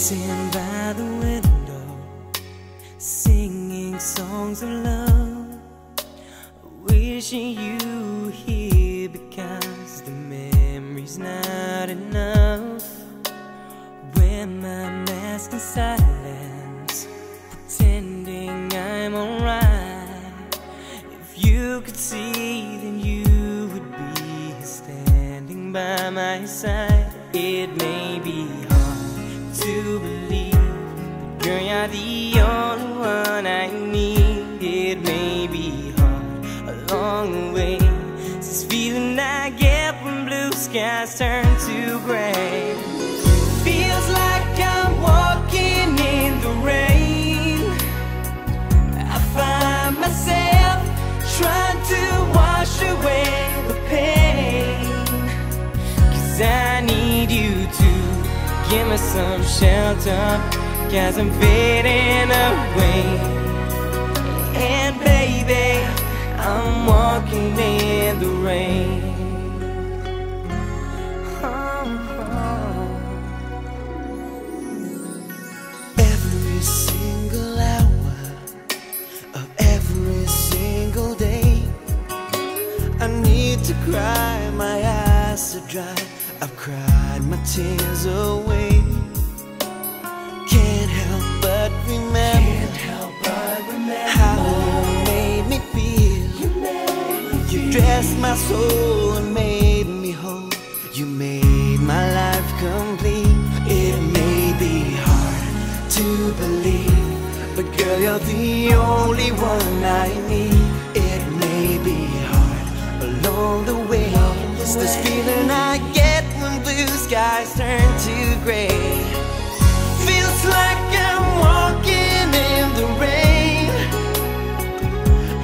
Sitting by the window, singing songs of love, wishing you were here because the memory's not enough. Wear my mask in silence, pretending I'm alright. If you could see, then you would be standing by my side. It may be to believe, girl, you're the only one I need. It may be hard along the way. This feeling I get when blue skies turn to gray. Give me some shelter. Cause I'm fading away. And baby, I'm walking in eyes are dry. I've cried my tears away. Can't help but remember, how you made me feel. You dressed my soul and made me whole. You made my life complete. It may be hard to believe, but girl, you're the only one I need. It may be hard along the way. It's this feeling I get when blue skies turn to gray. Feels like I'm walking in the rain.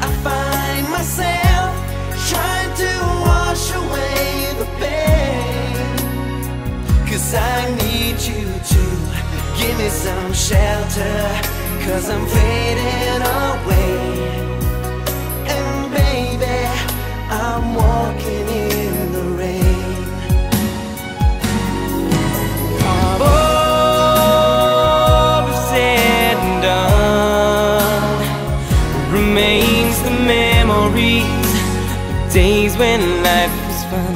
I find myself trying to wash away the pain. Cause I need you to give me some shelter. Cause I'm fading away. When life was fun.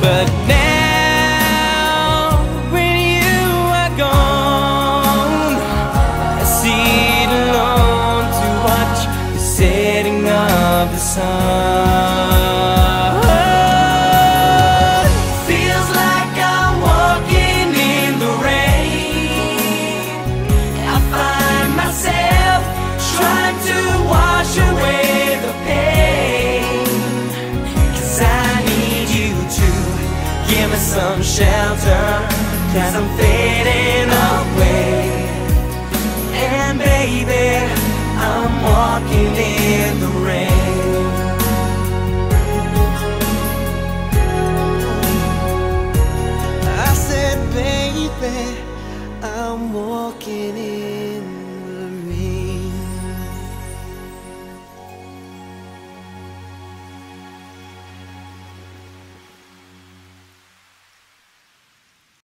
But now, when you are gone, I sit alone to watch the setting of the sun. Shelter. Cause I'm fading away. And baby, I'm walking in the rain. I said, baby, I'm walking in